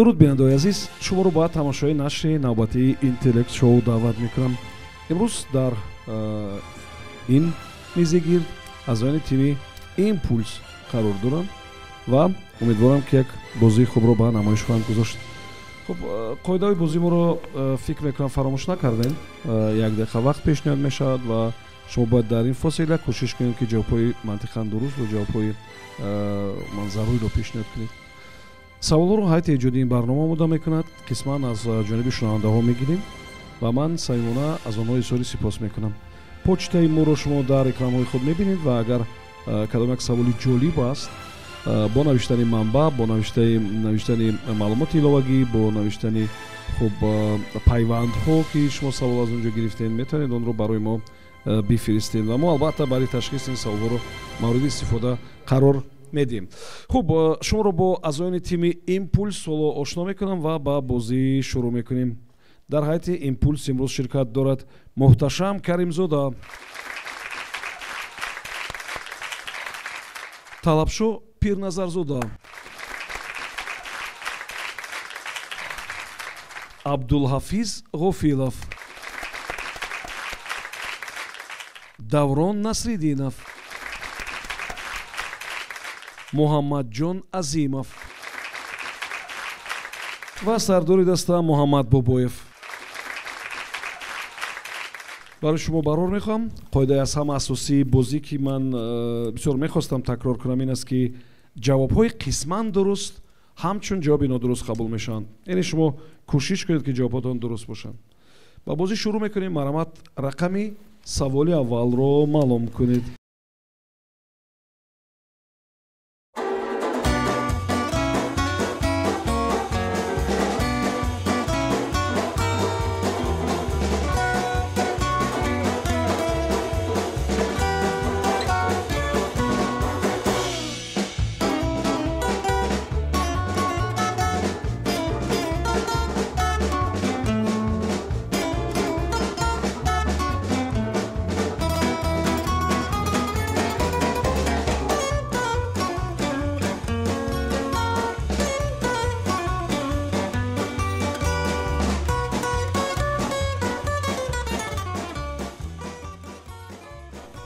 дуруд бинандаои азиз шуморо ба тамошои нашри навбатии интеллект шоу даъват мекунам. Имрӯз дар ин мизигирд аъзоёни тими импулс қарор дорам ва умедворам ки як бозии хубро ба намоиш хоҳанд гузошт. Хуб қоидаҳои бозӣ моро фикр мекунам фаромӯш накардем. Як дақиқа вақт пешниҳод мешавад ва шумо бояд дар ин фосила кӯшиш кунед ки ҷавобҳои мантиқан дуруст ва ҷавобҳои манзаруиро пешниҳод кунед саволҳоро ҳайати эҷоди ин барнома омода мекунад қисман аз ҷониби шунавандаҳо мегирем ва ман самимона аз онҳо изҳори сипос мекунам. Почтаи моро шумо дар экранҳои худ мебинед ва агар кадом як саволи ҷолиб аст бо навиштани манбаъ бо навиштани маълумоти иловагӣ бо навиштани хуб пайвандҳо ки шумо савол аз он ҷо гирифтед метавонед онро барои мо бифиристед. Ва мо албатта баъди ташхиси ин саволҳоро мавриди истифода қарор медиҳем. Хуб шуморо бо аъзоёни тими импулс соло ошно мекунам ва ба бозӣ шурӯъ мекунем. Дар ҳайати импулс имрӯз ширкат дорад муҳташам каримзода. Талабшо пирназарзода. Абдулҳафиз ғофилов. Даврон насриддинов муҳаммадҷон азимов. Ва сардори даста муҳаммад бобоев. Барои шумо барор мехоҳам? Қоидаи аз ҳама асосии бозӣ ки ман э, бисёр мехостам такрор кунам ин аст ки ҷавобҳои қисман дуруст ҳамчун ҷавоби нодуруст қабул мешаванд. Яъне шумо кӯшиш кунед ки ҷавоботон дуруст бошанд. Ба бозӣ шурӯъ мекунем марамат рақами саволи аввалро маълум кунед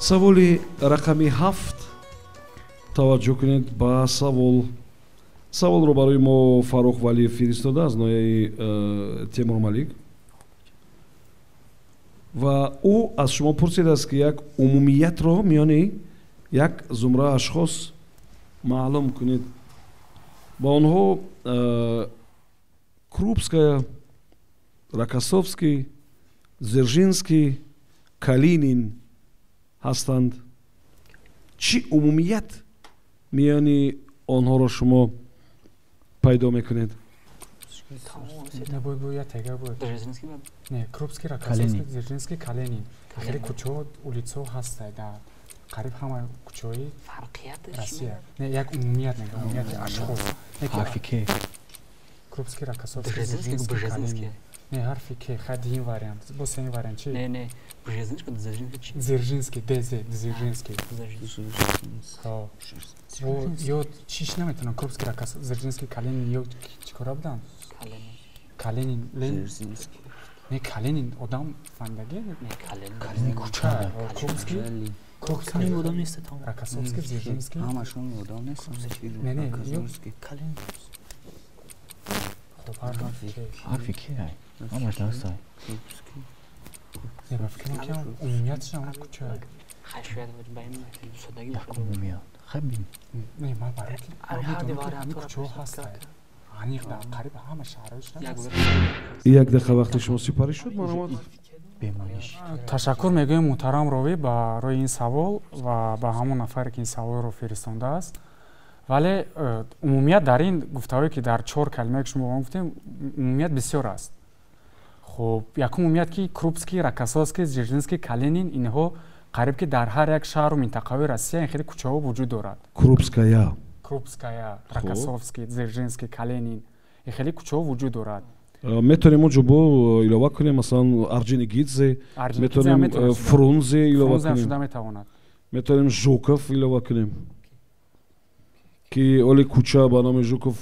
саволи рақами ҳафт таваҷҷӯҳ кунед ба савол. Саволро барои мо фарух валиев фиристода аз ноҳияи э, темурмалик ва ӯ аз шумо пурсидааст ки як умумиятро миёни як зумра ашхос маълум кунед. Ба онҳо э, крупская ракасовский зержинский калинин ҳастанд. Чӣ умумият миёни онҳоро шумо пайдо мекунед? Қариб ҳама кӯчаҳои россия. Не як умумият мегӯям умумияти ашхос ҳарфи ке крупский ракасовский не ҳарфи ке хади ин вариант. Бо сени вариант чи? Не не Бжезинский, Дзержинский. Дзержинский, ДЗ, Дзержинский. Ё чиш наметонам Крупский ракас, Дзержинский, Калинин, ё чикора будан? Калинин. Калинин, Ленин. Не, Калинин, одам фандаги? Не, Калинин. Калинин куча. Крупский? Крупский одам нест там. Ракасовский, Дзержинский. Ҳамашон одам нест. Не, не, ё. Калинин. ҳарфи ки ай ҳамаш дастай як дақиқа вақти шумо сипарӣ шуд маромад ташаккур мегӯем муҳтарам ровӣ барои ин савол ва ба ҳамон нафаре ки ин саволро фиристонидааст вале э, умумият дар ин гуфтаҳое ки дар чор калимае ки шумо гуфтем умумият бисёр аст хуб якум умият ки крупский ракасовский зержинский калинин инҳо қариб ки дар ҳар як шаҳру минтақаҳои россия ин хеле кӯчаҳо вуҷуд дорад. Крупская. Крупская ракасовский зержинский калинин ин хеле кӯчаҳо вуҷуд дорад. Метавонем оҷо бо илова кунем масалан арҷинигидзе метавонем фрунзе илова кунем. метавонем жуков илова кунем. Ки оли кӯча ба номи жуков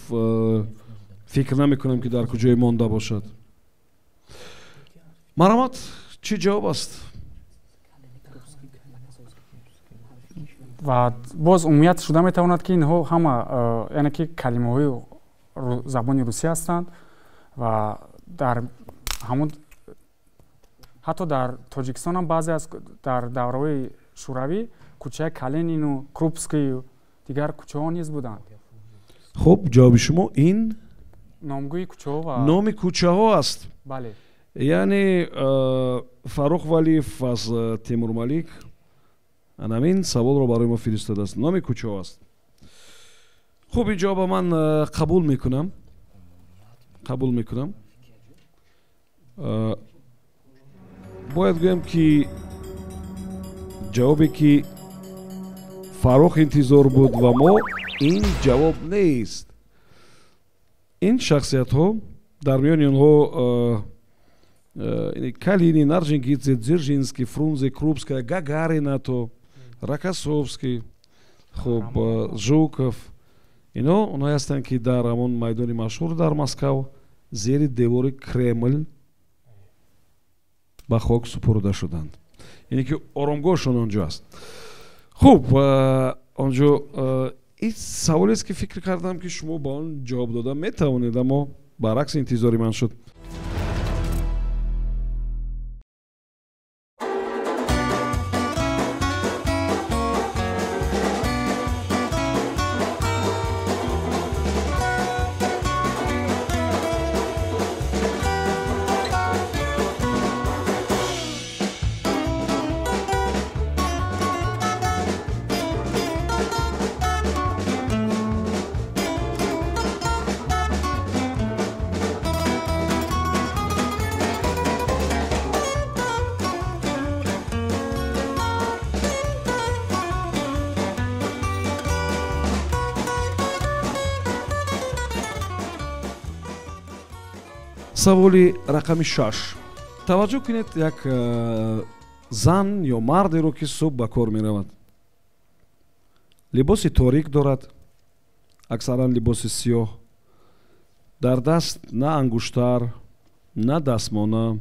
фикр намекунам ки дар куҷое монда бошад марамат чӣ ҷавоб аст? Ва боз умумият шуда метавонад ки инҳо ҳама э, яъне ки калимаҳои забони русӣ ҳастанд ва дар ҳамон ҳатто дар тоҷикистон ҳам баъзе аз дар давраҳои шӯравӣ кӯчаи калинину крупскию дигар кӯчаҳо низ буданд. Хуб ҷавоби шумо ин номгӯи кӯчаҳо ва номи кӯчаҳо аст. Бале яъне э, фаррух валиев аз э, темурмалик анамин саволро барои мо фиристодааст номи кӯчаҳо аст. Хуб ин ҷавоба ман э, қабул мекунам. Қабул мекунам. Бояд гӯям ки ҷавобе ки фаррух интизор буд ва мо ин ҷавоб нест ин шахсиятҳо дар миёни онҳо калини наржингидзе дзержинский фрунзе крупская гагарина то ракасовский хуб жуков. Ино онҳое ҳастанд ки дар ҳамон майдони машҳур дар москав зери девори кремл ба хок супурда шуданд яъне ки оромгоҳшон он ҷо аст. Хуб он ҷо ин саволест ки фикр кардам ки шумо ба он ҷавоб дода метавонед аммо баръакси интизори ман шуд саволи рақами шаш. Таваҷҷӯҳ кунед як э, зан ё мардеро ки субҳ ба кор меравад. Либоси торик дорад аксаран либоси сиёҳ. Дар даст на ангуштар на дастмона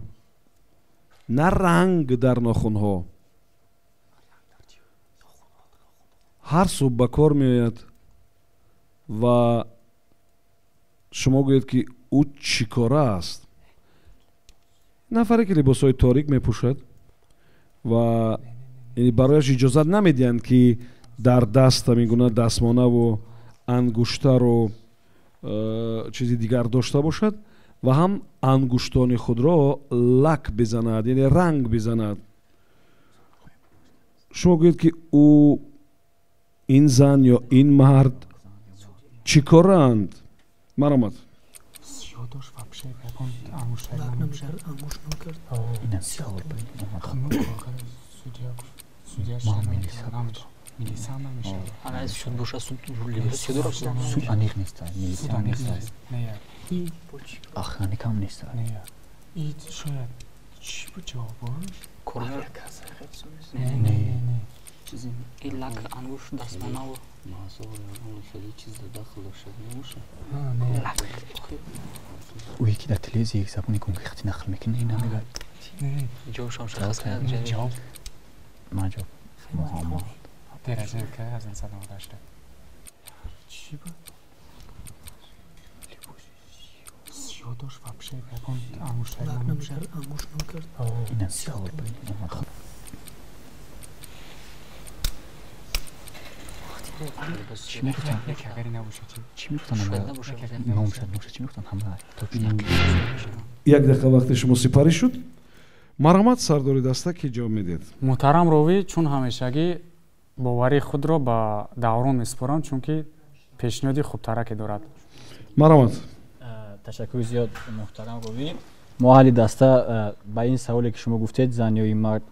на ранг дар нохунҳо. Ҳар субҳ ба кор меояд ва шумо гӯед ки ӯ чӣ кора аст? Нафаре ки либосҳои торик мепӯшад ва барояш иҷозат намедиҳанд ки дар даст ҳамин гуна дастмонаву ангуштару э, чизи дигар дошта бошад ва ҳам ангуштони худро лак бизанад яъне ранг бизанад. Шумо гӯед ки ӯ ин зан ё ин мард чӣ кораанд маромад дошт вообще ягон ангуштангушном кард милисиям намешавад шуд боша суд либоси дорад суд аниқ нест милисия нест аханикам нест и шояд чӣ бу ҷавоб корнер не не не ин лак ангуш дастмонаву ӯ яке дар телевизия як забони гумгихти нақл мекунад ин намегӯяд ҷавобшон шахас ҷавоб ман ҷавоб муҳаммад деразака аз ин садом гашта чӣ буд сиё дошт вообще ягон ангуштар ангуш накард ина сиё як дақиқа вақти шумо сипарӣ шуд. Марҳамат сардори даста ки ҷавоб медиҳед? Муҳтарам ровӣ чун ҳамешагӣ бовари худро ба даврон месупорам чунки пешниҳоди хубтараке дорад. Марҳамат ташаккури зиёд муҳтарам ровӣ. Мо аҳли даста ба ин саволе ки шумо гуфтед зан ё ин мард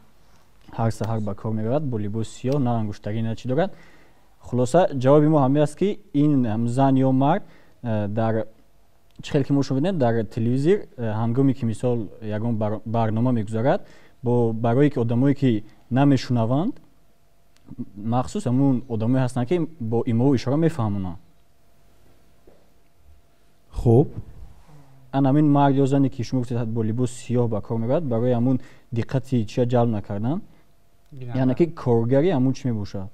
ҳар саҳар ба кор меравад бо либоси сиёҳ на ангуштарӣ на чӣ дорад хулоса ҷавоби мо ҳамин аст ки ин зан ё мард э, дар чӣ хел ки мо шумо бидем дар телевизир э, ҳангоме ки мисол ягон барнома мегузарад бо барое ки одамое ки намешунаванд махсус ҳамун одамое ҳастанд ки бо имову ишора мефаҳмонанд. Хуб. Анамин мардёзане ки шумо гуфтед бо либоси сиёҳ ба кор мебарад барои ҳамун диққати чия ҷалб накардан яъне ки коргари ҳамун чӣ мебошад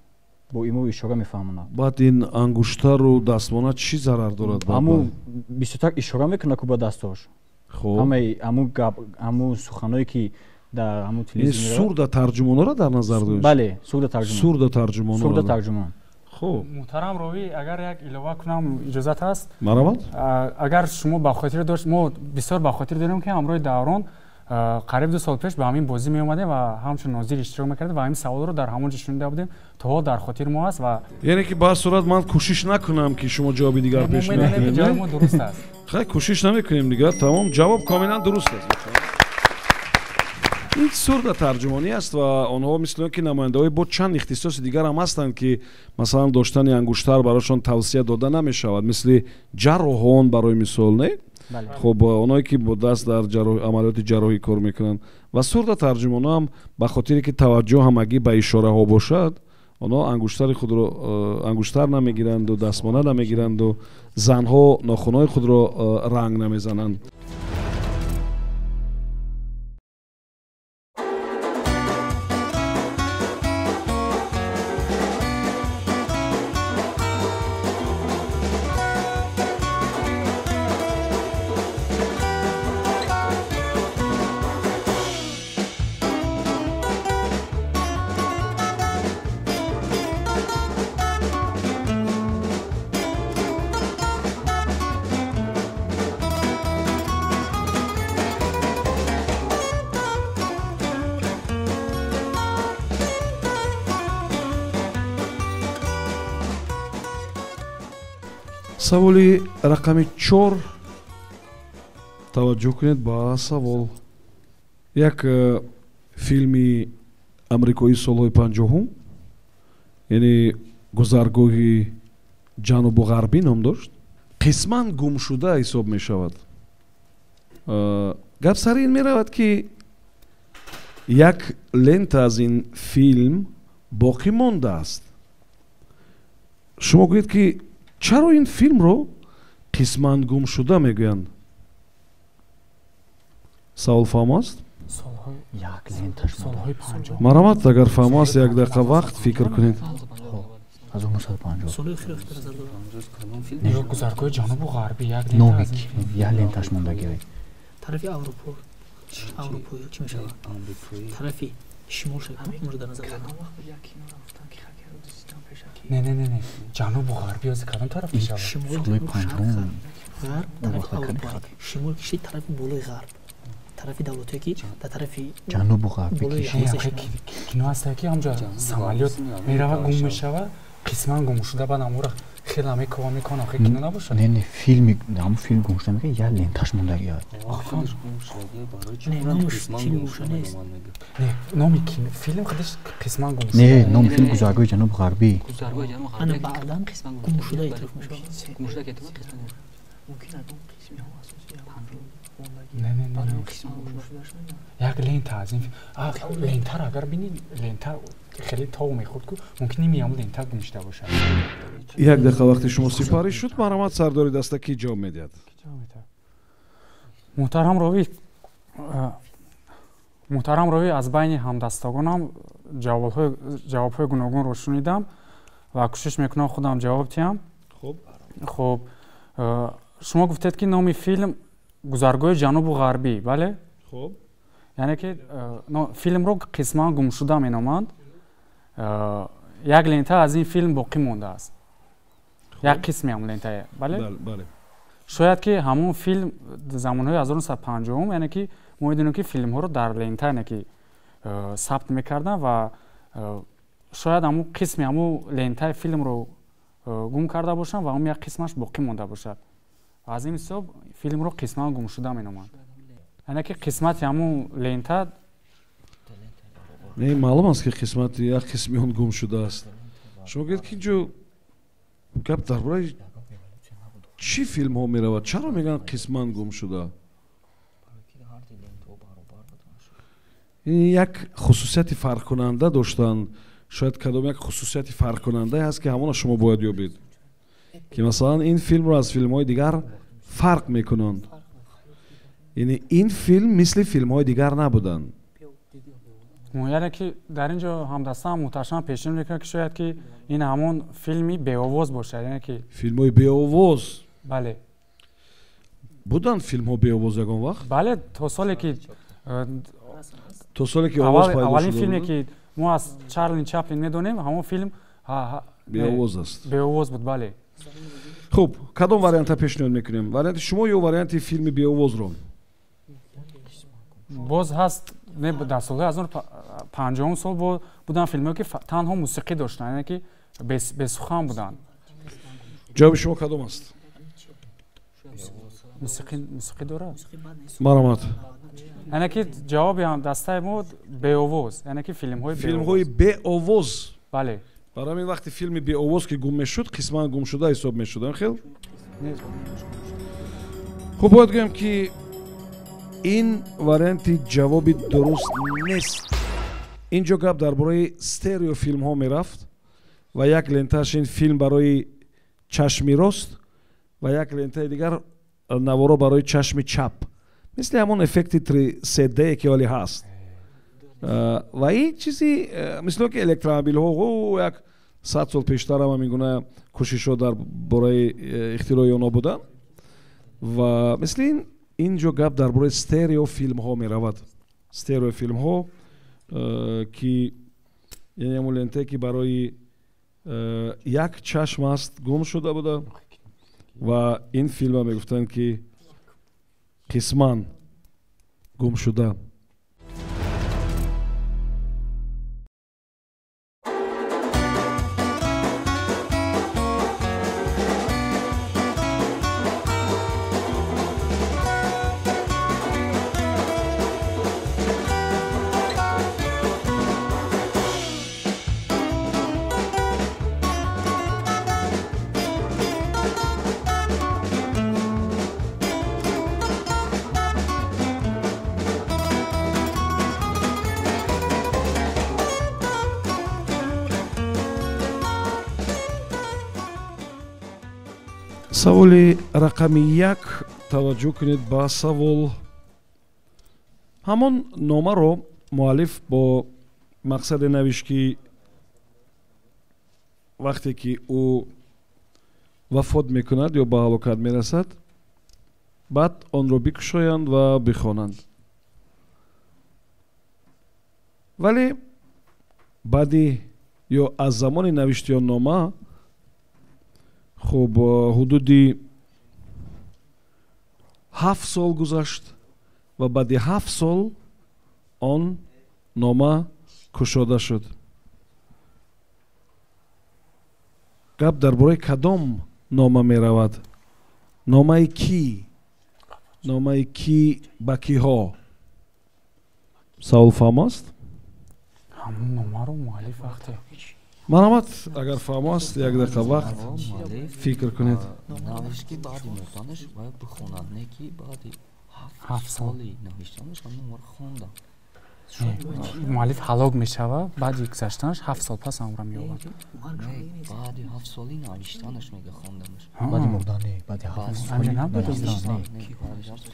бо иму ишора мефаҳмонад баъд ин ангуштару дастмона чӣ зарар дорад ҳамун бисёртар ишора мекунад ку ба дастош ҳамаи ҳамун гап ҳамун суханое ки дар ҳамун телевизор сурда тарҷумонро дар назар дошт бале сурда тарҷумон сурда тарҷумон сурда тарҷумон хуб муҳтарам ровӣ агар як илова кунам иҷозат ҳаст маравад агар шумо ба хотир дошт мо бисёр ба хотир дорем ки ҳамроҳи даврон қариб ду сол пеш ба ҳамин бозӣ меомадем ва ҳамчун нозир иштирок мекардем ва ҳамин саволро дар ҳамон ҷо шунида будем то ҳол дар хотир мо аст ва яъне ки ба ҳар сурат ман кӯшиш накунам ки шумо ҷавоби дигар пеш дуруст аст. Хай кӯшиш намекунем дигар тамом. Ҷавоб комилан дуруст аст ин сурда тарҷумонӣ аст ва онҳо мисли он ки намояндаҳои бо чанд ихтисоси дигар ам ҳастанд ки масалан доштани ангуштар барошон тавсия дода намешавад мисли ҷарроҳон барои мисол не хуб оное ки бо даст дар амалиёти ҷарроҳӣ кор мекунанд ва сурда тарҷумонаам ба хотире ки таваҷҷӯҳ ҳамагӣ ба ишораҳо бошад онҳо ангуштари худро э, ангуштар намегиранду дастмона намегиранду занҳо нохунҳои худро э, ранг намезананд саволи рақами чор таваҷҷӯҳ кунед ба савол. Як э, филми амрикои солҳои панҷоҳум яъне гузаргоҳи ҷанубу ғарбӣ ном дошт қисман гумшуда ҳисоб мешавад. Э, гап сари ин меравад ки як лента аз ин филм боқӣ мондааст шумо гӯед ки чаро ин филмро қисман гумшуда мегӯянд? Савол фаҳмо аст марамат агар фаҳмо аст як дақиқа вақт фикр кунед. Гузаргоҳи ҷанубу ғарбӣ як ленташ мондагӣ тарафи аврупо аврупо чӣ мешавад? Тарафи шимол шавад? Ҳамаро дар назар не не не не. Ҷанубу ғарби ёзи кадом тараф мешавадшимоли панҷум ғарб тарафи аврупо шимол киши тарафи болои ғарб тарафи давлатое ки дар тарафи ҷанубу ғарби кино ҳастае ки ҳамҷо самолёт мерава гум мешава қисман гумшуда баъд амора хеле ҳаме кова мекунад охир кино набошад? Не не филми ҳамн филм гумшуда мека як ленташ мондаги номи филм худаш қисман гумшуда не номи филм гузаргоҳи ҷануб ғарбӣ ана баъдан гумшуда эътироф мешавад. Як лента аз ин лентаро агар бинӣ лента хеле тов мехӯрд ку мумкин ими ҳамн лента гумшида бошад. Як дақиқа вақти шумо сипарӣ шуд марамат сардори даста ки ҷавоб медиҳад? Муҳтарам ровӣ муҳтарам ровӣ аз байни ҳамдастагонам ҷавобҳои гуногунро шунидам ва кӯшиш мекунам худам ҷавоб диҳам хуб. Шумо гуфтед ки номи филм гузаргоҳи ҷанубу ғарбӣ бале? Хуб. Яъне ки филмро қисман гумшуда меноманд як лента аз ин филм боқӣ мондааст. Як қисми ҳамн лентае. Бале? Шояд ки ҳамон филм замонҳои 1950 яъне ки мо медонем ки филмҳоро дар лента яъне ки э, сабт мекарданд ва э, шояд ҳамн қисми ҳамн лентаи филмро гум карда бошанд ва ҳам як қисмаш боқӣ монда бошад. Аз ин ҳисоб филмро қисман гумшуда меноманд. Яъне ки қисмати ҳамн лента не маълум аст ки қисмати як қисми он гум шудааст шумо гӯед ки инҷо гап дар бораи чӣ филмҳо меравад чаро мегӯянд қисман гум шуда ин як хусусияти фарқкунанда доштанд шояд кадом як хусусияти фарқкунандае ҳаст ки ҳамона шумо бояд ёбед ки масалан ин филмро аз филмҳои дигар фарқ мекунанд яъне ин филм мисли филмҳои дигар набуданд яъне ки дар ин ҷо ҳамдастаам муташам пешин мекунад ки шояд ки ин ҳамон филми беовоз бошад яъне ки филмҳои беовоз? Бале. Буданд филмҳо беовоз ягон вақт? Бале то соле ки э, то соле ки овоз пайдо аввалин филме ки мо аз чарлин чаплин медонем ҳамон филм беовоз аст. беовоз буд бале. Хуб кадом варианта пешниҳод мекунем? Варианти шумо ё варианти филми беовозро? Боз ҳаст не дар солҳои аз панҷоҳум сол буданд филмҳое ки танҳо мусиқӣ доштанд яъне ки бесухан буданд. Ҷавоби шумо кадом аст? Мусиқӣ дорад? Маромад яъне ки ҷавоби ҳамдастаи мо беовоз яъне ки филмҳои филмҳои беовоз. Бале. Барои ҳамин вақти филми беовоз ки гум мешуд қисман гумшуда ҳисоб мешуд хел? Хуб бояд гӯем ки ин варианти ҷавоби дуруст нест. Ин ҷо гап дар бораи стерео филмҳо мерафт ва як лентааш ин филм барои чашми рост ва як лентаи дигар наворо барои чашми чап. Мисли ҳамон эффекти сд ки оле ҳаст. Ва ин чизи мисло ки электромобилҳо як сад сол пештар ҳам ҳамин гуна кӯшишҳо дар бораи ихтирои онҳо буданд ва мисли ин ин ҷо гап дар бораи стерео филмҳо меравад. Стерео филмҳо ки яъне ҳамон лентае ки барои як чашм аст гум шуда буда ва ин филма мегуфтанд ки қисман гумшуда саволи рақами як таваҷҷӯҳ кунед ба савол. Ҳамон номаро муаллиф бо мақсаде навишт ки вақте ки ӯ вафот мекунад ё ба ҳалокат мерасад баъд онро бикушоянд ва бихонанд. Вале баъди ё аз замони навишти он нома хуб ҳудуди ҳафт сол гузашт ва баъди ҳафт сол он нома кушода шуд. Гап дар бораи кадом нома меравад? Номаи кӣ? Номаи кӣ ба киҳо? Савол фаҳм аст ҳамон номаро муаллиф вақте марҳамат агар фаҳмо аст як дақиқа вақт фикр кунед муаллиф ҳалок мешавад баъди гузаштанаш ҳафт сол пас амра меёбад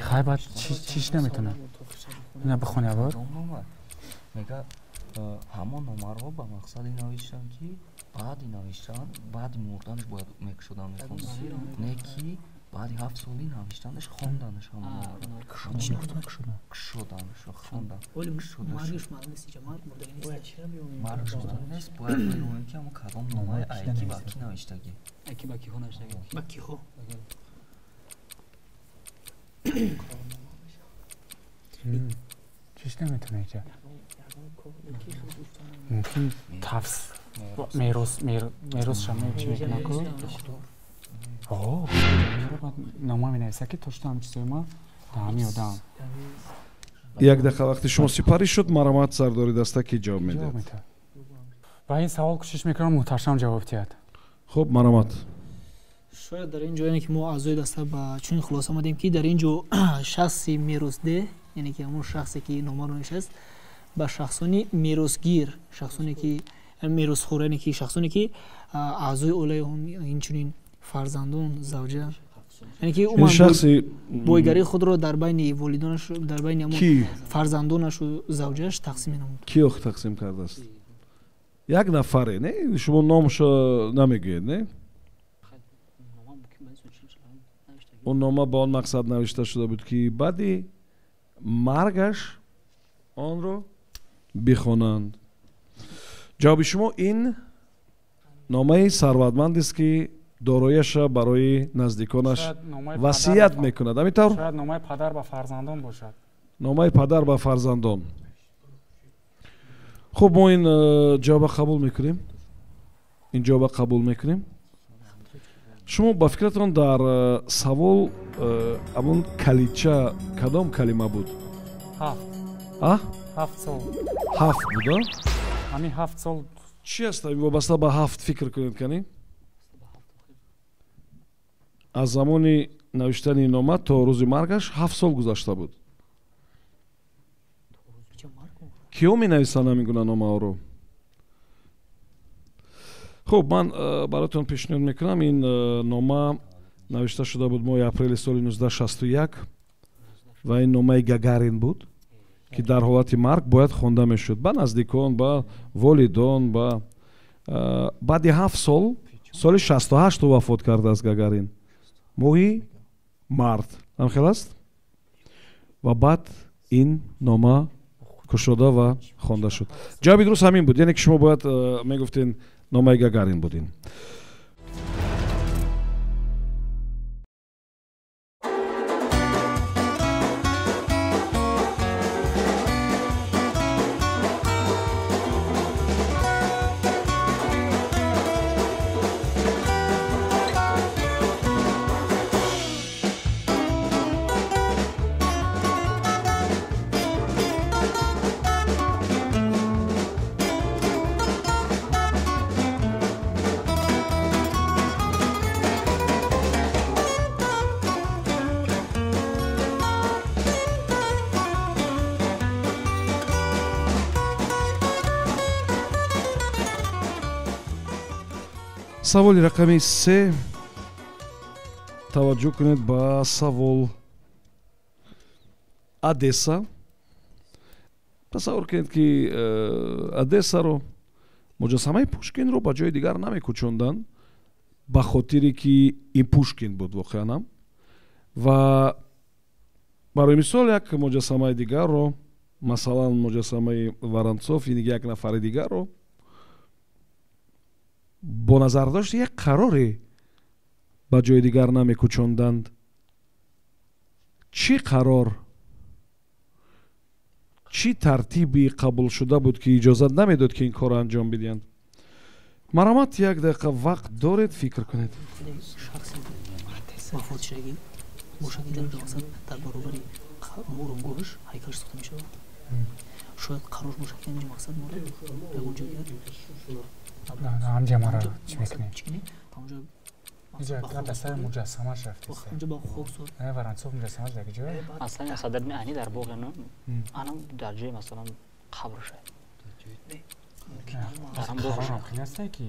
хай баъд чиш наметонад ина бихони аввал ҳамон номарҳо ба мақсади навиштанд ки баъди навиштан баъди мурданаш бояд мекушодан мехонданд не ки баъди ҳафт соли навиштанаш хонданаш ҳамонкушоданаш хондамаргшонест бояд биноем ки ҳамо кадом номаи айки ба ки навиштагӣ чиш наметонад кард мумкин тафс мерос меросша чӣ мекунад? Нома менависад ки тошта ҳам чизои ма? Да ҳами одам як дақиқа вақти шумо сипарӣ шуд маромат сардори даста ки ҷавоб медиҳад. Ба ин савол кӯшиш мекунам муҳташам ҷавоб диҳад. Хуб маромат. Шояд дар ин ҷое ки мо аъзои даста ба чунин хулоса омадем ки дар ин ҷо шахси меросде яъне ки ҳамон шахсе ки номаро нишаст ба шахсони меросгир шахсоне ки меросхӯране ки шахсоне ки аъзои оилаи он инчунин фарзандон завҷа яъне ки ин умуман шахси бойгарии худро дар байни волидонашу дар байни ҳамон ки фарзандонашу завҷаш тақсим менамуд ки ох тақсим кардааст як нафаре не шумо номашо намегӯед не он нома ба он мақсад навишта шуда буд ки баъди маргаш онро бихонанд. Ҷавоби шумо ин номаи сарватмандест ки дорояша барои наздиконаш васият мекунад. Ҳамин шояд номаи падар ба фарзандон бошад. Номаи падар ба фарзандон. Хуб мо ин э, ҷавоба қабул мекунем. Ин ҷавоба қабул мекунем. Шумо ба фикратон дар э, савол э, ҳамон калича кадом калима буд? Ҳафт. А ҳафт сол. ҳафт буда? Ҳамин ҳафт сол. Чӣ аст? Вобаста ба ҳафт фикр кунед канӣ аз замони навиштани нома то рӯзи маргаш ҳафт сол гузашта буд. Киё менависанд ҳамин гуна номаҳоро хуб ман э, баротон пешниҳод мекунам. Ин э, нома навишта шуда буд моҳи апрели соли 1961 ва ин номаи гагарин буд ки дар ҳолати марг бояд хонда мешуд. Ба наздикон ба волидон ба баъди ҳафт сол соли 68 вафот кардааст гагарин. Моҳи мард ҳамхел аст? Ва баъд ин нома кушода ва хонда шуд. Ҷавоби дуруст ҳамин буд. Яъне ки шумо бояд мегуфтен номаи гагарин буд саволи рақами се. Таваҷҷӯҳ кунед ба савол одесса тасаввур кунед ки э, одессаро муҷассамаи пушкинро ба ҷои дигар намекӯчонданд ба хотире ки ин пушкин буд воқеанам. Ва барои мисол як муҷассамаи дигарро масалан муҷассамаи воронцов ин як нафари дигарро бо назардошти як қароре ба ҷои дигар намекӯчонданд чӣ қарор чӣ тартиби қабулшуда буд ки иҷозат намедод ки ин корро анҷом бидиҳанд? Марҳамат як дақиқа вақт доред фикр кунед. Шахси вафотшудагӣ бошад ки дар мақсад дар баробари оромгоҳаш ҳайкалаш сохта мешавад шояд қарор бошад ки ҳамин мақсад моро ягон ҷойгар ҳамҷа мара чӣ мекунем дастаи муҷассамаш рафтист онҷо ба хок сор варанцов муҷассамаш дар ҷо масалан садарни айни дар боғ ано анам дар ҷои масалан қабр шад дарам боғ қарорам шад хеле аста ки?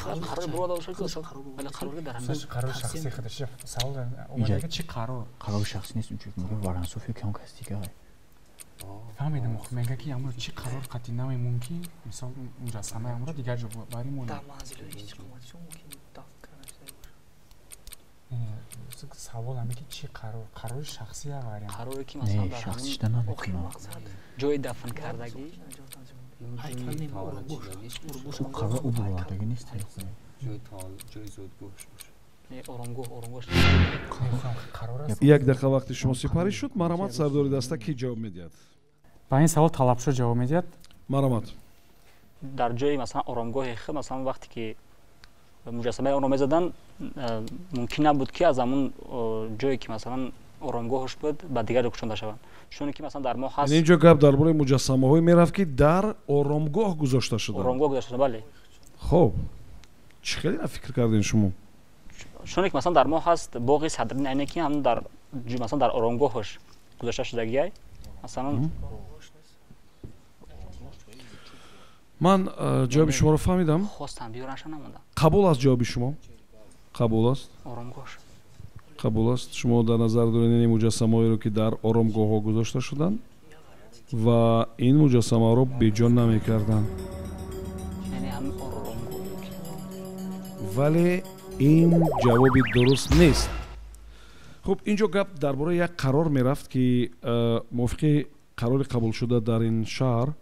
Шояд қарор бурда бошад ки вале қарорги дар ҳамин қарори шахсии худаш савол омада ки чӣ қарор? Қарори шахсӣ нест унчо мегӯ варансоф ё кион кас дигар фаҳмидам мега ки амро чӣ қарор қатъи намемон ки мисол муҷассамаи амро дигар ҷо бари монад дар манзилҳои истиқоматишон мумкин дафн карда шуда бошад савол ҳаме ки чӣ қарор? Қарори шахсӣ вариант. Қароре ки масалан шуда намекунад ҷои дафн кардагӣ қарор ӯ бувардагӣ нест Э, оромгоҳ қарор аст як дақиқа вақти шумо сипарӣ шуд марҳамат сардори даста ки ҷавоб медиҳад? Ба ин савол талабшо ҷавоб медиҳад? Марҳамат дар ҷои масалан оромгоҳи хел масалан вақте ки муҷассамаи онро мезадан мумкин набуд ки аз ҳамун ҷое ки масалан оромгоҳаш буд ба дигаре кушонда шаванд. Чуне ки масалан дар мо ҳаст инҷо гап дар бораи муҷассамаҳое мерафт ки дар оромгоҳ гузошта шуданд оромгоҳ гузашта бале. Хоб. Чӣ хеле нафикр кардем шумо чуне ки масалан дар мо ҳаст боғи садрин айне ки ҳамн дар масалан дар оромгоҳаш гузашта шудагиай масалан ман ҷавоби шуморо фаҳмидам. Хостан биёранша намонда. Қабул аст ҷавоби шумо? Қабул аст? Оромгоҳш қабул аст? Шумо дар назар доред ин муҷассамаҳоеро ки дар оромгоҳҳо гузошта шуданд ва ин муҷассамаро беҷон намекарданд? Вале ин ҷавоби дуруст нест. Хуб ин ҷо гап дар бораи як қарор мерафт ки мувофиқи қарори қабулшуда дар ин шаҳр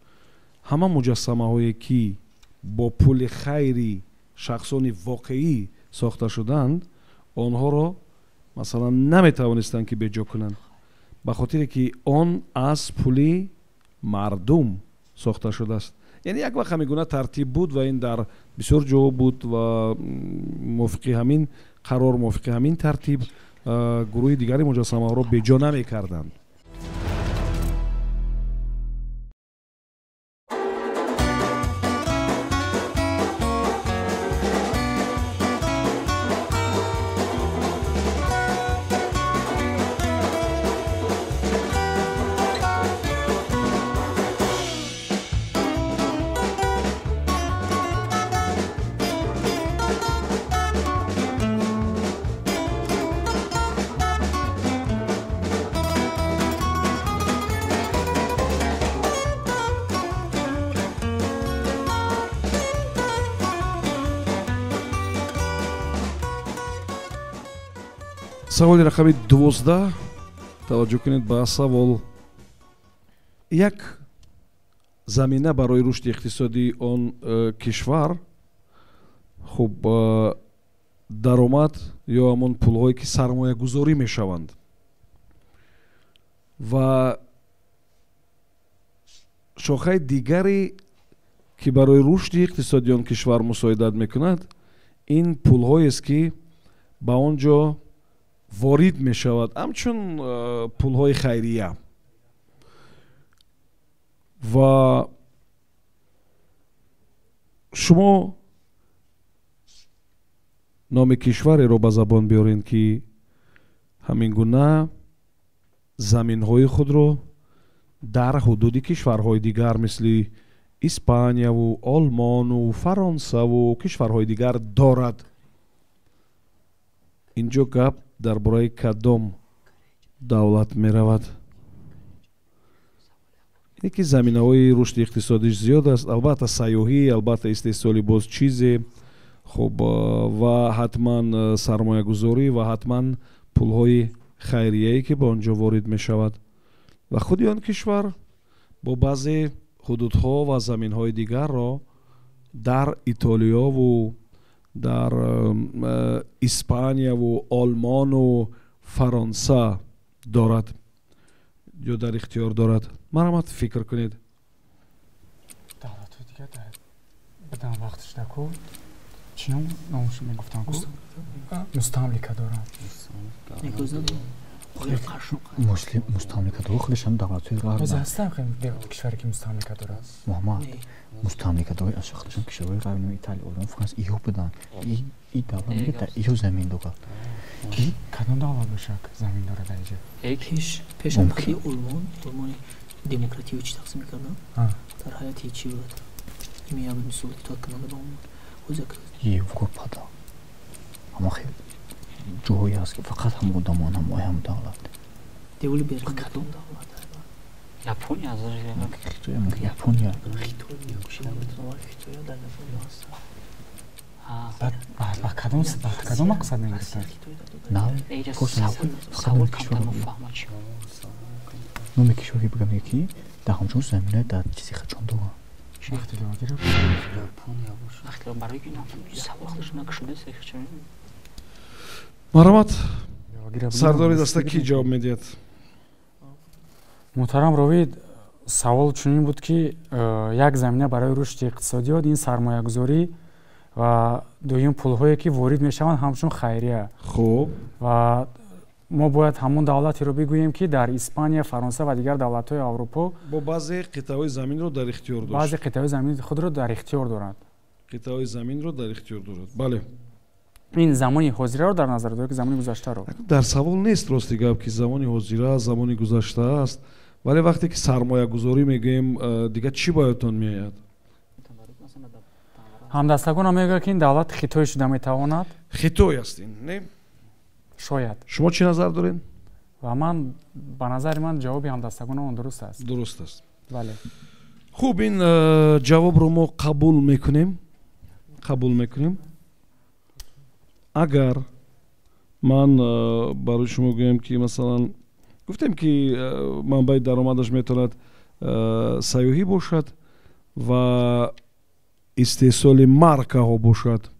ҳама муҷассамаҳое ки бо пули хайри шахсони воқеӣ сохта шуданд онҳоро масалан наметавонистанд ки беҷо кунанд. Ба хотире ки он аз пули мардум сохта шудааст яъне як вақт ҳамин гуна тартиб буд ва ин дар бисёр ҷо буд ва мувофиқи ҳамин қарор мувофиқи ҳамин тартиб гурӯҳи дигари муҷассамаҳоро беҷо намекарданд саволи рақами дувоздаҳ. Таваҷҷӯҳ кунед ба савол. Як замина барои рушди иқтисодии он э, кишвар хуб э, даромад ё ҳамон пулҳое ки сармоягузорӣ мешаванд? Ва шохаи дигаре ки барои рушди иқтисодии он кишвар мусоидат мекунад ин пулҳоест ки ба он ҷо ворид мешавад. Ҳамчун э, пулҳои хайрия. Ва шумо номи кишвареро ба забон биёред ки ҳамин гуна заминҳои худро дар ҳудуди кишварҳои дигар мисли испанияву олмону фаронсаву кишварҳои дигар дорад. Ин ҷо гап дар бораи кадом давлат меравад. Ине ки заминаҳои рушди иқтисодиш зиёд аст албатта сайёҳӣ албатта истеҳсоли боз чизе. Хуб ва ҳатман сармоягузорӣ ва ҳатман пулҳои хайрияе ки ба он ҷо ворид мешавад. Ва худи он кишвар бо баъзе ҳудудҳо ва заминҳои дигарро дар итолиёву дар испанияву олмону фаронса дорад. Ё дар ихтиёр дорад. Марҳамат фикр кунед. Давлатҳои дигар бадан вақтишдаку чиём номуш мегуфтанку мустамлика доранд мустамликадори худашон давлатҳои ғарбҳастам кишваре ки мустамлика дорад? Муҳаммад мустамликадори аз худашон кишварҳои ғарбии италия олмон франс иё буданд и давлат мега дар иё замин дорад. Кадом давлат бошад замин дорад дар иҷо пеш хати олмон олмони демократию чи тақсим мекарданд? Дар ҳаяти чи буд? Ими як мисол итоат кунанда ба олмон. Европада. Ама хел ҷоҳое аст ки фақат ҳам одамон ҳам ҳам давлат. Деволи берлин кадом давлат. япония япония. Ба кадом мақсад мегирифтад номи кишвари бигаме ки дар ҳамчун замина дар чизи хачон дорам марҳамат сардори даста кӣ ҷавоб медиҳад муҳтарам ровид савол чунин буд ки э, як замина барои рушди иқтисодиёт ин сармоягузорӣ ва дуюм пулҳое ки ворид мешаванд ҳамчун хайрия. Хуб. Ва мо бояд ҳамон давлатеро бигӯем ки дар испания фаронса ва дигар давлатҳои аврупо бо баъзе қитъаҳои заминро дар ихтиёр дошт. баъзе қитъаҳои замини худро дар ихтиёр дорад. Қитъаҳои заминро дар ихтиёр дорад. Бале ин замони ҳозираро дар назар доред ки замони гузаштаро дар савол нест рости гап ки замони ҳозира замони гузашта аст вале вақте ки сармоягузорӣ мегӯем э, дигар чӣ ба ёдтон меояд ҳамдастагонам мегӯяд ки ин давлат хитой шуда метавонад хитой аст ин не шояд шумо чӣ назар доред ва ман ба назари ман ҷавоби ҳамдастагонамон дуруст аст дуруст аст бале хуб ин э, ҷавобро мо қабул мекунем қабул мекунем агар ман э, барои шумо гӯям ки масалан гуфтем ки э, манбаи даромадаш метавонад сайёҳӣ бошад ва истеҳсоли маркаҳо бошад.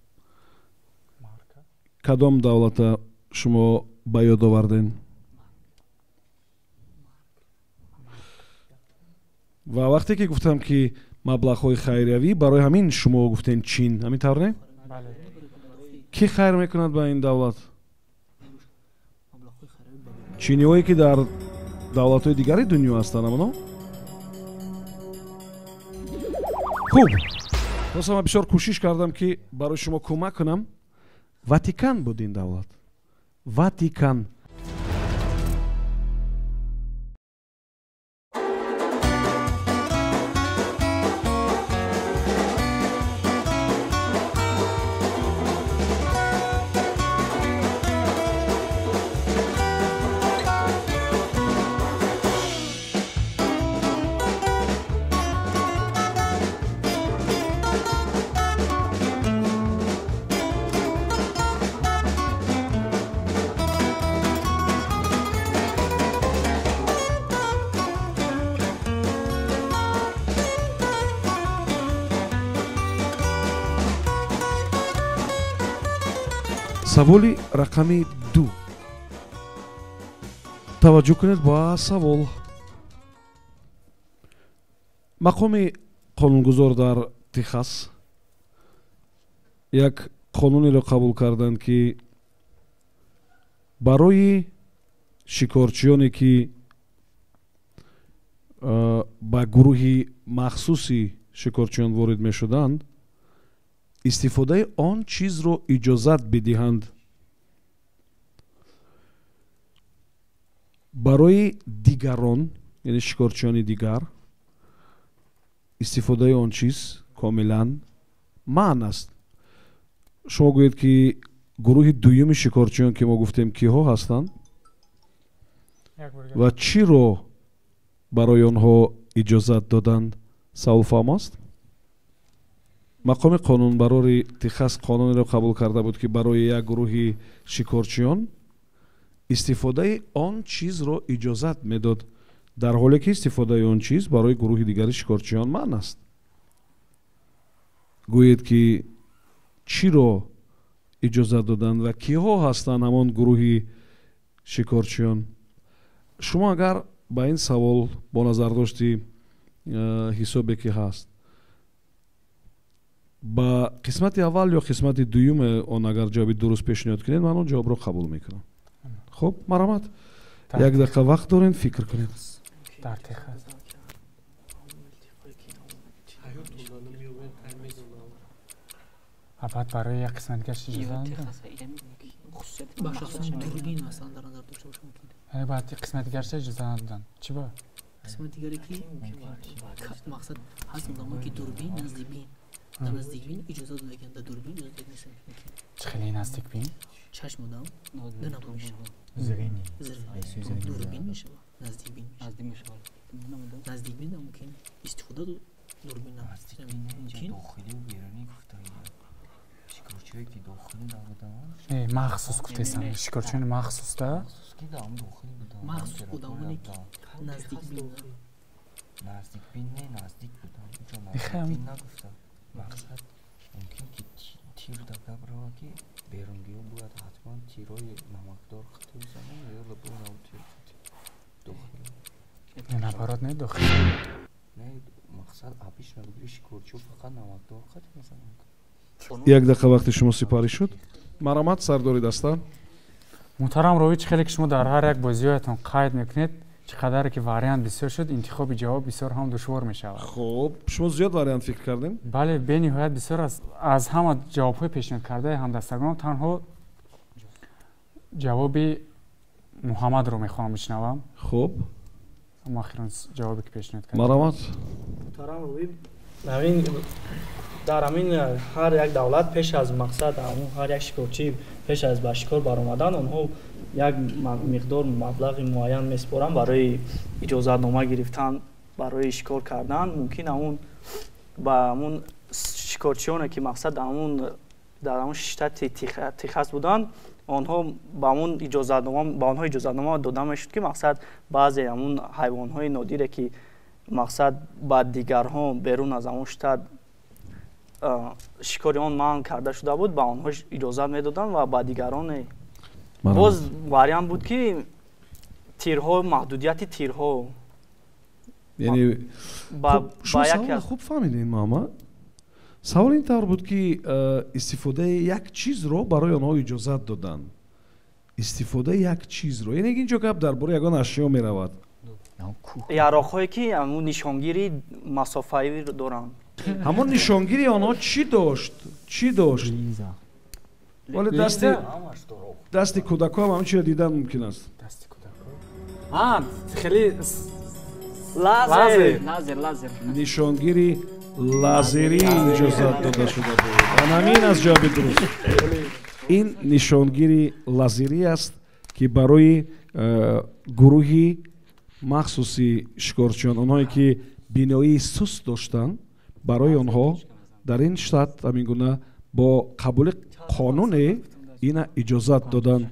Кадом давлата шумо ба ёд овардем ва вақте ки гуфтам ки маблағҳои хайриявӣ барои ҳамин шумо гуфтем чин ҳамин тавр не кӣ хайр мекунад ба ин давлат? Чиниҳое ки дар давлатҳои дигари дунё ҳастанд амоно хуб! Роса ман бисёр кӯшиш кардам ки барои шумо кӯмак кунам. Ватикан буд ин давлат. Ватикан саволи рақами ду. Таваҷҷӯҳ кунед ба савол. Мақоми қонунгузор дар техас як қонунеро қабул карданд ки барои шикорчиёне ки ба гурӯҳи махсуси шикорчиён ворид мешуданд истифодаи он чизро иҷозат бидиҳанд. Барои дигарон яъне шикорчиёни дигар истифодаи он чиз комилан маън аст. Шумо гӯед ки гурӯҳи дуюми шикорчиён ки мо гуфтем киҳо ҳастанд? Ва чиро барои онҳо иҷозат доданд? Саволфаҳм аст мақоми қонунбарори техас қонунеро қабул карда буд ки барои як гурӯҳи шикорчиён истифодаи он чизро иҷозат медод. Дар ҳоле ки истифодаи он чиз барои гурӯҳи дигари шикорчиён маън аст. Гӯед ки чиро иҷозат доданд ва киҳо ҳастанд ҳамон гурӯҳи шикорчиён? Шумо агар ба ин савол бо назардошти э, ҳисобе ки ҳаст ба қисмати аввал ё қисмати дуюме он агар ҷавоби дуруст пешниҳод кунед ман он ҷавобро қабул мекунам. Хуб марамат як дақиқа вақт доред фикр кунед. Баъд барои як қисмати дигар баъд қисмати дигар чӣ иҷоза надоданд чӣ ба қисмати дигаре ки мақсад ҳаст одамое ки дурбин наздибин наздикбин иҷоза додаgan да дурбин иҷоза дод нест чӣ хеле наздикбин чашм одам ду намо мешавад дурбин мешавад наздикбин наздикбин мумкин истифода дурбин махсус гуфтесан шикорчиёни махсуста махсус одамоне ки наздикбин наздикбин не наздик буданд нагуфта мақсад мумкин ки тир да габрава ки берунгиҳо бояд ҳатман тирои намакдор хати бизанам ёла борам тир дохил. Напарот не дохил? Не мақсад обично бигири шикорчиҳо фақат намакдор хати мезанам як дақиқа вақти шумо сипарӣ шуд? Маромад сардори даста муҳтарам рович хеле ки шумо дар ҳар як бозиҳоятон қайд мекунед чӣ қадаре ки вариант бисёр шуд интихоби ҷавоб бисёр ҳам душвор мешавад. Хуб шумо зиёд вариант фикр кардем? Бале бениҳоят бисёр аст. аз ҳама ҷавобҳои пешниҳод кардаи ҳамдастагон танҳо ҷавоби муҳаммадро мехоҳам бишнавам хуб охирон ҷавобе ки пешниҳод кард маромад дар ҳамин ҳар як давлат пеш аз мақсад ҳар як шикорчӣ пеш аз ба шикор баромадан онҳо як миқдор маблағи муайян месупоранд барои иҷозатнома гирифтан барои шикор кардан мумкин амун ба амун шикорчиёне ки мақсад дар амун штати техас буданд онҳо ба амун иҷозатнома ба онҳо иҷозатнома дода мешуд ки мақсад баъзе амун ҳайвонҳои нодире ки мақсад ба дигарҳо берун аз амун штат шикори он манъ карда шуда буд ба онҳо иҷозат медоданд ва ба дигароне боз вариант буд ки тирҳо маҳдудияти тирҳо. Яъне хуб фаҳмидем маҳмад савол ин тавр буд ки истифодаи як чизро барои онҳо иҷозат доданд истифодаи як чизро. Яъне ин ҷо гап дар бораи ягон ашё меравад. Ярохое ки ҳамун нишонгири масофаиро доранд. Ҳамон нишонгири онҳо чӣ дошт? Чӣ дошт? Вале дасти дасти кӯдакҳоам ҳамчиро дидан мумкин аст. Нишонгири лазерӣ иҷозат дода шуда буд. Анамин аст ҷавоби дуруст. Ин нишонгири лазерӣ аст ки барои э, гурӯҳи махсуси шикорчиён онҳое ки биноии суст доштанд барои онҳо дар ин штат ҳамин гуна бо қабули қонуне ина иҷозат доданд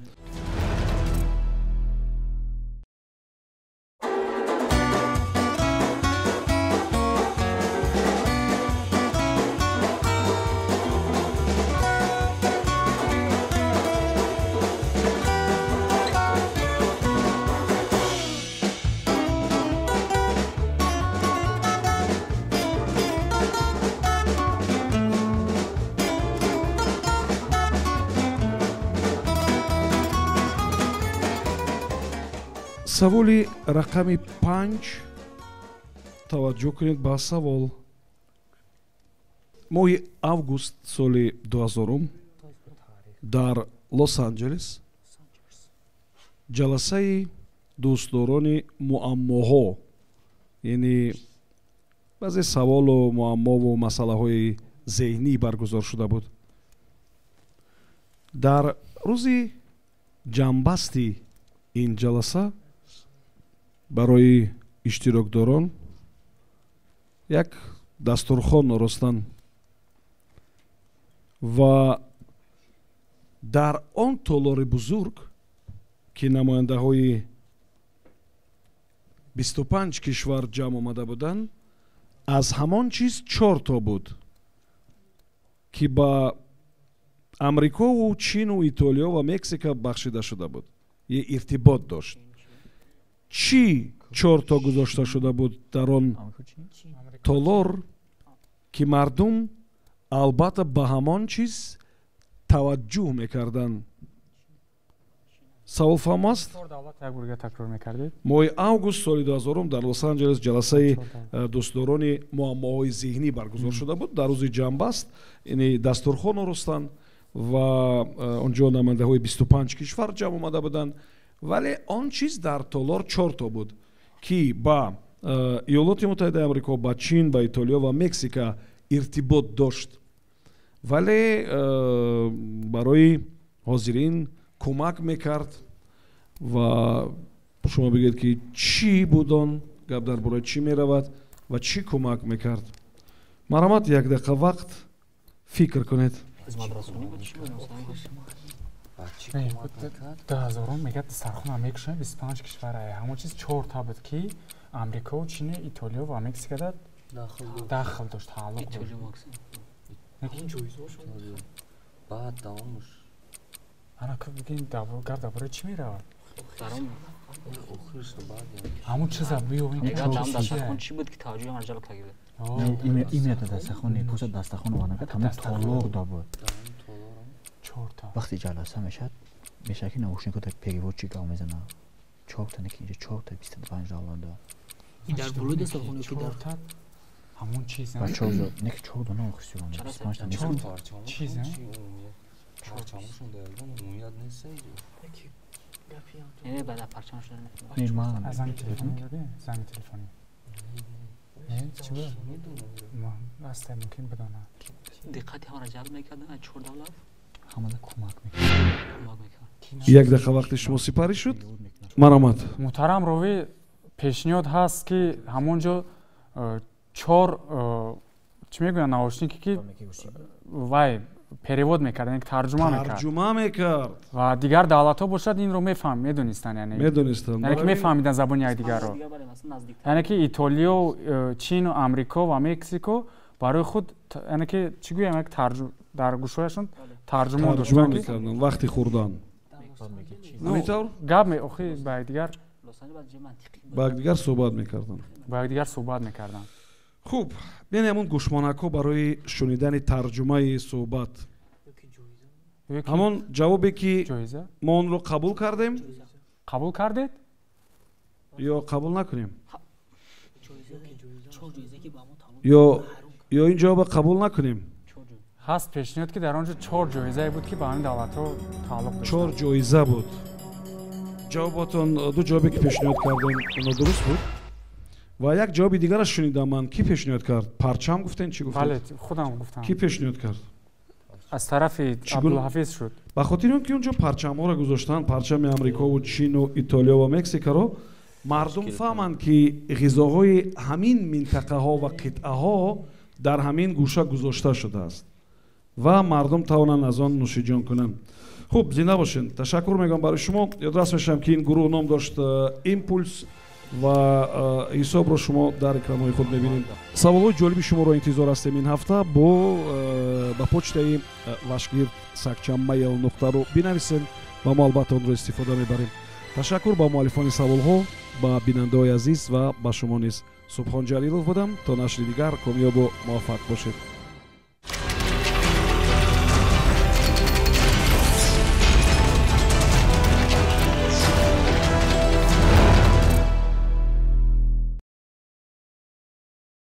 саволи рақами панҷ таваҷҷӯҳ кунед ба савол. Моҳи август соли дуҳазорум дар лос анҷелес ҷаласаи дӯстдорони муаммоҳо яъне баъзе саволу муаммову масъалаҳои зеҳнӣ баргузор шуда буд. Дар рӯзи ҷамъбасти ин ҷаласа барои иштирокдорон як дастурхон ростан. Ва дар он толори бузург ки намояндаҳои бисту панҷ кишвар ҷамъ омада буданд аз ҳамон чиз чорто буд ки ба амрикову чину итолиё ва мексика бахшида шуда буд. Е иртибот дошт чӣ чорто гузошта шуда буд дар он? Толор ки мардум албатта ба ҳамон чиз таваҷҷӯҳ мекарданд. Савол фаҳм аст моҳи август соли дуҳазорум дар лос анҷелес ҷаласаи э, дӯстдорони муаммоҳои зеҳнӣ баргузор шуда буд. Дар рӯзи ҷамъбаст яъне дастурхон оростанд ва э, он ҷо намояндаҳои бисту панҷ кишвар ҷамъ омада буданд вале он чиз дар толор чорто буд ки ба э, иёлоти муттаҳидаи амрико ба чин ба итолиё ва мексика иртибот дошт. Вале э, барои ҳозирин кӯмак мекард ва шумо бигӯед ки чӣ буд он гап дар бораи чӣ меравад ва чӣ кӯмак мекард. Марҳамат як дақиқа вақт фикр кунед дуҳазорум мегӯяд сархона мекушанд бисту панҷ кишвара ҳамон чиз чорта буд ки амрико чини итолиё ва мексикада дахл дошт тааллуқ гар дар бораи чӣ меравад ҳамон чиза биёчӣ буд ки таваҷҷӯҳам ҷалб кардид имета дастахони пӯса дастахони ванагат ҳама толоқ дабуд вақте ҷаласа мешад мешад ки наушнико так перевод чи гав мезана чорта не ки инҷа чорта бисту панҷ долларда дар булуди сохоне ки дар ҳамон чиз ба чорда не ки чорда на охисиён панҷта не чиз зани телефони аста мумкин бидонам диққати ҳамаро ҷалб мекарданд чор давлат ҳамада кӯмак мекард як дақиқа вақти шумо сипарӣ шуд? Маромад. Муҳтарам ровӣ пешниҳод ҳаст ки ҳамон ҷо э, чор э, чӣ мегӯянд наушники ки вай перевод мекард яъне тарҷума мекард. Тарҷума мекард. Ва дигар давлатҳо бошад инро мефаҳм медонистанд яъне. Медонистанд. Яъне ки мефаҳмиданд забони якдигарро яъне ки итолиё э, чину амрико ва мексико барои худ яъне ки чӣ гӯям як дар гӯшҳояшон тарҷумон тарҷума мекарданд вақти хурдан ҳамин гап охи ба якдигар ба якдигар суҳбат мекарданд ба якдигар суҳбат мекарданд хуб биёни ҳамон гӯшмонакҳо барои шунидани тарҷумаи суҳбат. Ҳамон ҷавобе ки мо онро қабул кардем? Қабул кардед? Ё қабул накунем? Ё ё ин ҷавоба қабул накунем ҳаст пешниҳод ки дар он ҷо чор ҷоизае буд ки ба ҳамин давлатҳо тааллуқ дошт чор ҷоиза буд. Ҷавоботон ду ҷавобе ки пешниҳод кардем нодуруст буд? Ва як ҷавоби дигараш шунидам ман кӣ пешниҳод кард? Парчам гуфтен чӣ гуфтбале худам гуфтам. Кӣ пешниҳод кард? Аз тарафи абдулҳафиз шуд. Ба хотири он ки он ҷо парчамҳоро гузоштанд парчами амрикову чину итолиё ва мексикаро мардум фаҳманд. ки ғизоҳои ҳамин минтақаҳо ва қитъаҳо дар ҳамин гӯша гузошта шудааст ва мардум тавонанд аз он нӯшиҷон кунанд хуб зинда бошед ташаккур мегӯям барои шумо ёдрас мешавам ки ин гурӯҳ ном дошт импулс ва ҳисобро шумо дар экранҳои худ мебинед саволҳои ҷолиби шуморо интизор ҳастем ин ҳафта бо ба почтаи вашгирд сакча mail нуқтару бинависед ва мо албатта онро истифода мебарем ташаккур ба муаллифони саволҳо ба бинандаҳои азиз ва ба шумо низ субҳон ҷалилов будам то нашри дигар комёбу муваффақ бошед